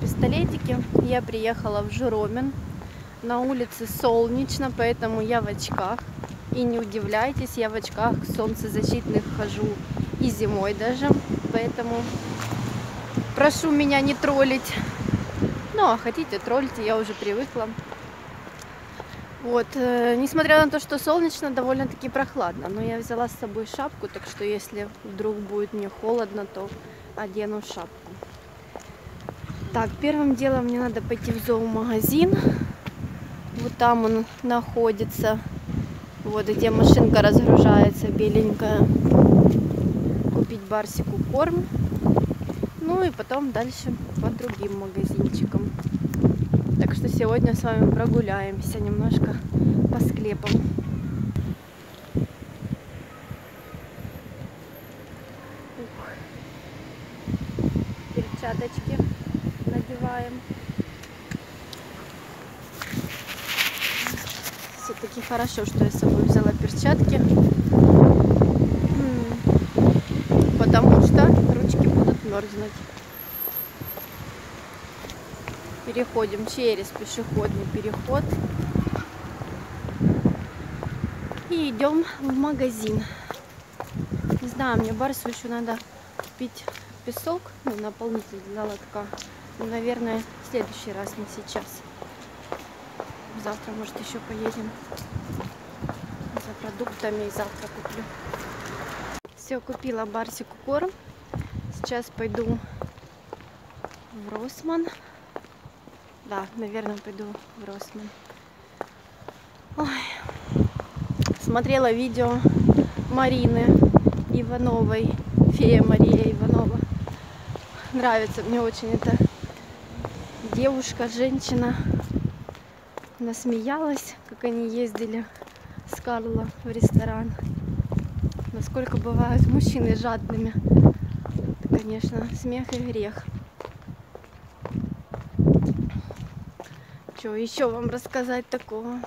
пистолетики. Я приехала в Жиромин. На улице солнечно, поэтому я в очках. И не удивляйтесь, я в очках солнцезащитных хожу и зимой даже. Поэтому прошу меня не троллить. Ну, а хотите тролльте, я уже привыкла. Вот, э, несмотря на то, что солнечно, довольно-таки прохладно. Но я взяла с собой шапку, так что если вдруг будет мне холодно, то одену шапку. Так, первым делом мне надо пойти в зоомагазин. Вот там он находится. Вот где машинка разгружается, беленькая. Купить Барсику корм. Ну и потом дальше по другим магазинчикам. Так что сегодня с вами прогуляемся немножко по склепам. Ух. Перчаточки надеваем. Все-таки хорошо, что я с собой взяла перчатки. Потому что ручки будут мерзнуть переходим через пешеходный переход и идем в магазин. Не знаю, мне Барсу еще надо купить песок, ну, наполнитель для лотка. Ну, наверное, в следующий раз, не сейчас. Завтра, может, еще поедем за продуктами и завтра куплю. Все, купила Барсику корм. Сейчас пойду в Росман. Да, наверное, пойду в Росман. Ой. Смотрела видео Марины Ивановой, фея Мария Иванова. Нравится мне очень эта девушка, женщина. Она смеялась, как они ездили с Карло в ресторан. Насколько бывают мужчины жадными. Это, конечно, смех и грех. Что еще вам рассказать такого?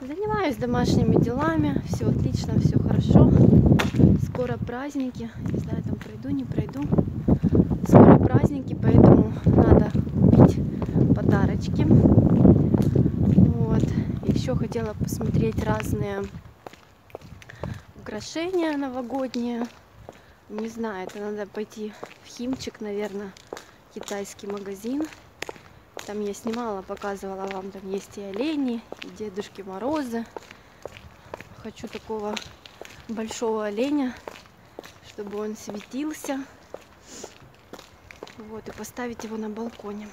Занимаюсь домашними делами, все отлично, все хорошо. Скоро праздники, не знаю, там пройду, не пройду. Скоро праздники, поэтому надо подарочки. Вот. Еще хотела посмотреть разные украшения новогодние. Не знаю, это надо пойти в химчик, наверное, китайский магазин там я снимала, показывала вам, там есть и олени, и Дедушки Морозы. Хочу такого большого оленя, чтобы он светился. Вот, и поставить его на балконе.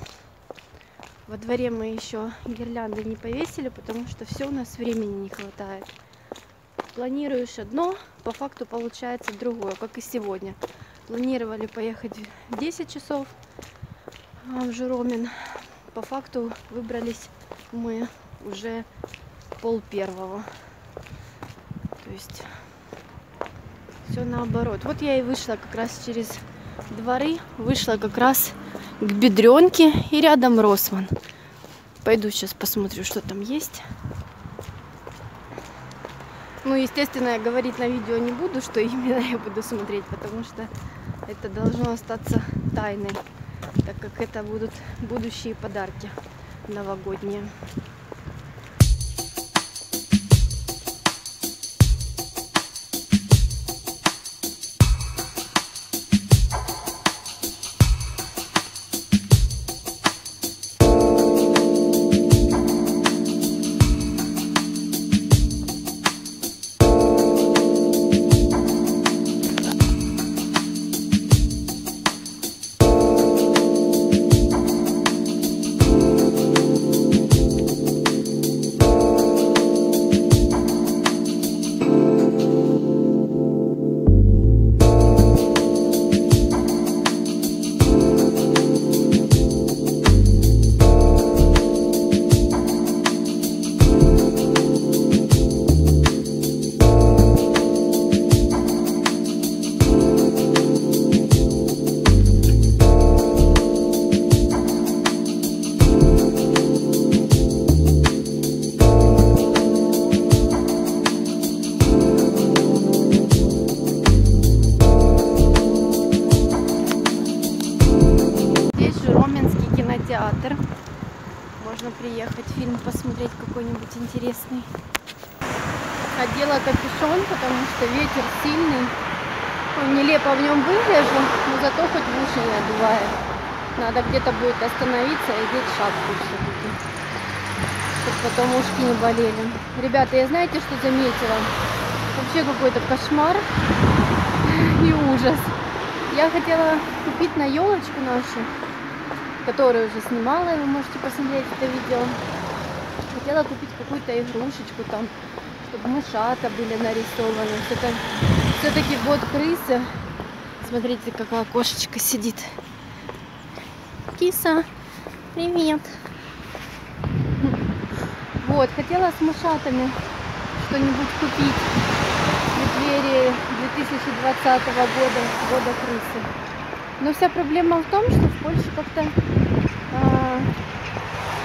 Во дворе мы еще гирлянды не повесили, потому что все у нас времени не хватает. Планируешь одно, по факту получается другое, как и сегодня. Планировали поехать в 10 часов в Жиромин, по факту выбрались мы уже пол первого. То есть все наоборот. Вот я и вышла как раз через дворы, вышла как раз к бедренке и рядом Росман. Пойду сейчас посмотрю, что там есть. Ну, естественно, я говорить на видео не буду, что именно я буду смотреть, потому что это должно остаться тайной так как это будут будущие подарки новогодние. Что ветер сильный. Ой, нелепо в нем выгляжу, но зато хоть в уши не одувает. Надо где-то будет остановиться и одеть шапку все-таки. Чтобы потом ушки не болели. Ребята, я знаете, что заметила? Вообще какой-то кошмар и ужас. Я хотела купить на елочку нашу, которую уже снимала, вы можете посмотреть это видео. Хотела купить какую-то игрушечку там, чтобы мышата были нарисованы. Все-таки год крысы. Смотрите, какая кошечка сидит. Киса, привет. Вот, хотела с мышатами что-нибудь купить в преддверии 2020 года, года крысы. Но вся проблема в том, что в Польше как-то а,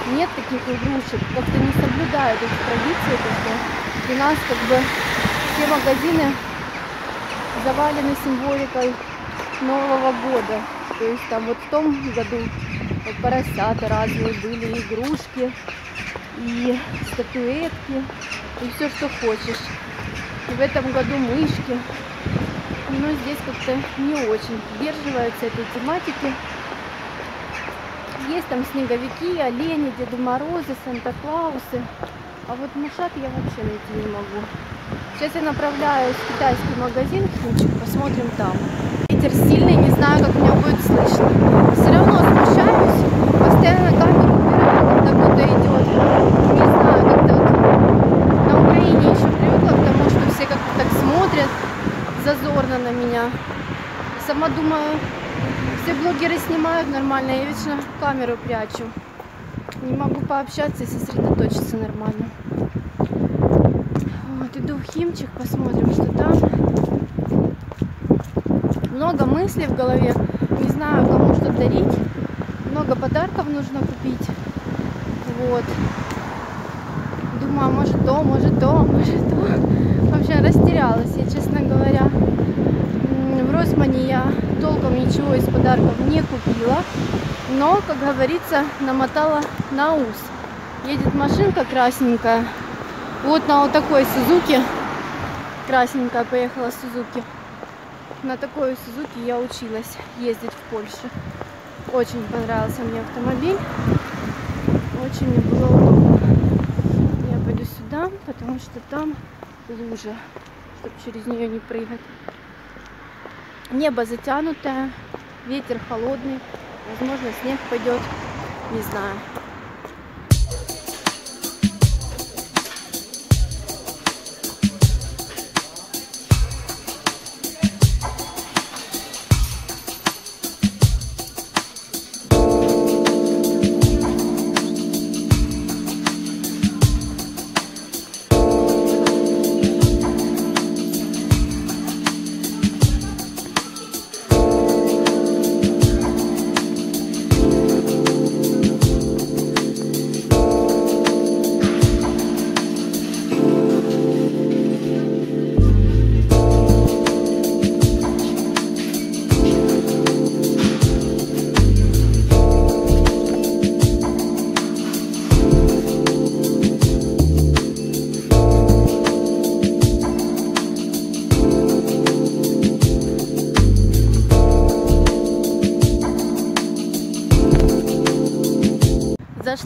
нет таких игрушек, как-то не соблюдают эти традиции. Как-то. У нас как бы все магазины завалены символикой Нового года. То есть там вот в том году вот поросята разные были, игрушки, и статуэтки, и все, что хочешь. И в этом году мышки. Но здесь как-то не очень придерживаются этой тематики. Есть там снеговики, олени, Деды Морозы, Санта-Клаусы. А вот мышат я вообще найти не могу. Сейчас я направляюсь в китайский магазин, посмотрим там. Ветер сильный, не знаю, как меня будет слышно. Все равно смущаюсь, постоянно камеру убираю, когда кто-то идет. Не знаю, как-то вот на Украине еще привыкла к тому, что все как-то так смотрят зазорно на меня. Сама думаю, все блогеры снимают нормально, я вечно камеру прячу. Не могу пообщаться и сосредоточиться нормально. Вот, иду в химчик, посмотрим, что там. Много мыслей в голове. Не знаю, кому что дарить. Много подарков нужно купить. Вот. Думаю, а может то, может то, может то. Вообще растерялась, я, честно говоря. В Росмане я толком ничего из подарков не купила. Но, как говорится, намотала на ус. Едет машинка красненькая. Вот на вот такой Сузуки. Красненькая поехала Сузуки. На такой Сузуки я училась ездить в Польше. Очень понравился мне автомобиль. Очень мне было удобно. Я пойду сюда, потому что там лужа, чтобы через нее не прыгать. Небо затянутое, ветер холодный, возможно снег пойдет, не знаю.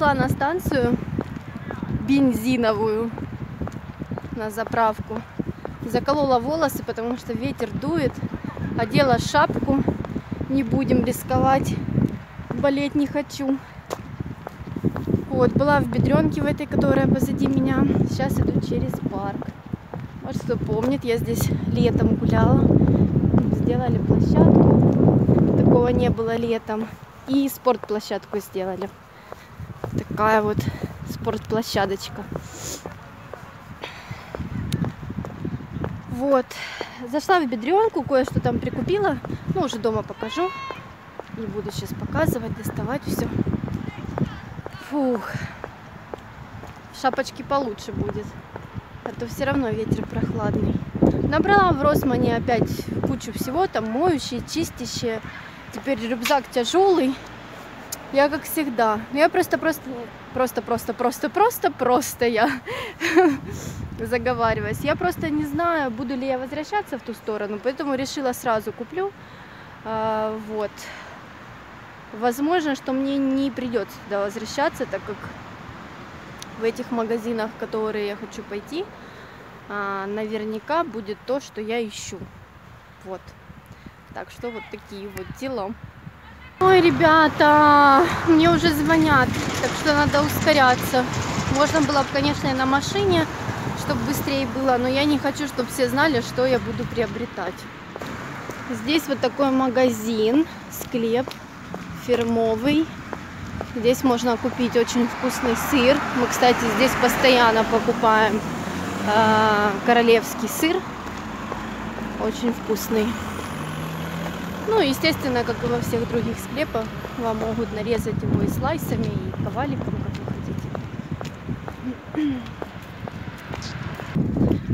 Зашла на станцию бензиновую на заправку. Заколола волосы, потому что ветер дует. Одела шапку. Не будем рисковать. Болеть не хочу. Вот, была в бедренке в этой, которая позади меня. Сейчас иду через парк. Вот что помнит, я здесь летом гуляла. Сделали площадку. Такого не было летом. И спортплощадку сделали такая вот спортплощадочка. Вот. Зашла в бедренку, кое-что там прикупила. Ну, уже дома покажу. Не буду сейчас показывать, доставать все. Фух. Шапочки получше будет. А то все равно ветер прохладный. Набрала в Росмане опять кучу всего. Там моющие, чистящие. Теперь рюкзак тяжелый. Я как всегда. Ну, Я просто, просто, просто, просто, просто, просто, просто я заговариваюсь. Я просто не знаю, буду ли я возвращаться в ту сторону, поэтому решила сразу куплю. А, вот. Возможно, что мне не придется туда возвращаться, так как в этих магазинах, в которые я хочу пойти, а, наверняка будет то, что я ищу. Вот. Так что вот такие вот дела. Ой, ребята, мне уже звонят, так что надо ускоряться. Можно было бы, конечно, и на машине, чтобы быстрее было, но я не хочу, чтобы все знали, что я буду приобретать. Здесь вот такой магазин, склеп фирмовый. Здесь можно купить очень вкусный сыр. Мы, кстати, здесь постоянно покупаем э, королевский сыр. Очень вкусный. Ну, естественно, как и во всех других склепах, вам могут нарезать его и слайсами, и коваликом, как вы хотите.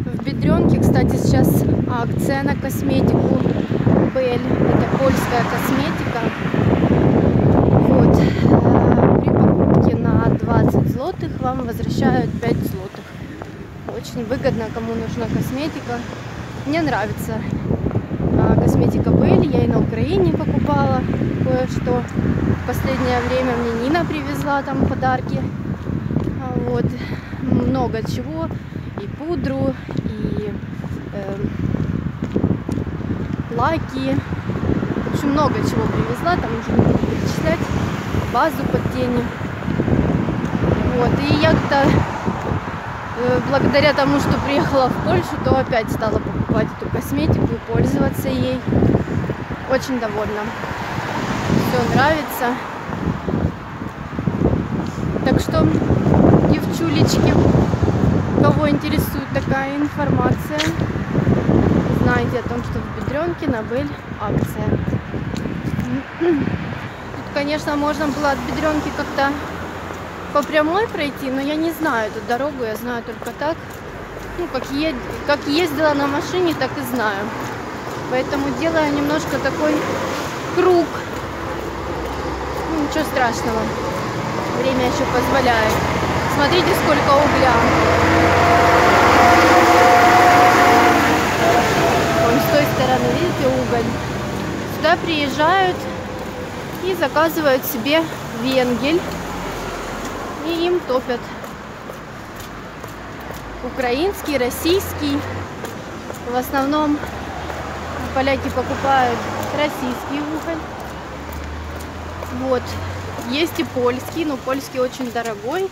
В Бедренке, кстати, сейчас акция на косметику Бель. Это польская косметика. Вот. Э, При покупке на 20 злотых вам возвращают 5 злотых. Очень выгодно, кому нужна косметика. Мне нравится косметика Бель. Я и на Украине покупала кое-что. В последнее время мне Нина привезла там подарки. А, Вот. Много чего. И пудру, и эм, лаки. В общем, много чего привезла. Там уже не буду перечислять. Базу под тени. Вот. И я как-то э, благодаря тому, что приехала в Польшу, то опять стала покупать эту косметику и пользоваться ей. Очень довольна. Все нравится. Так что, девчулечки, кого интересует такая информация, знаете о том, что в Бедренке на Бель акция. Тут, конечно, можно было от Бедренки как-то по прямой пройти, но я не знаю эту дорогу, я знаю только так. Ну, как, е- как ездила на машине, так и знаю. Поэтому делаю немножко такой круг. Ну, ничего страшного. Время еще позволяет. Смотрите, сколько угля. Вон с той стороны, видите, уголь. Сюда приезжают и заказывают себе венгель. И им топят. Украинский, российский. В основном поляки покупают российский уголь. Вот. Есть и польский, но польский очень дорогой.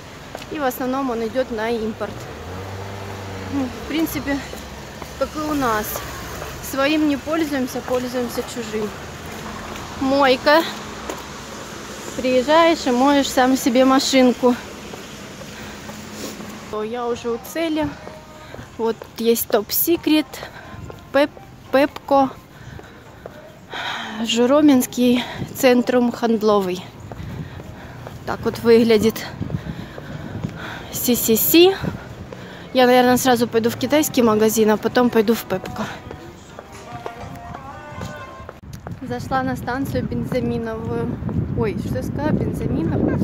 И в основном он идет на импорт. Ну, в принципе, как и у нас. Своим не пользуемся, пользуемся чужим. Мойка. Приезжаешь и моешь сам себе машинку. Я уже у цели. Вот есть Топ Секрет, Пеп, Пепко, Журоминский центрум хандловый. Так вот выглядит CCC. Я, наверное, сразу пойду в китайский магазин, а потом пойду в Пепко. Зашла на станцию бензаминовую. Ой, что я сказала? Бензаминовую.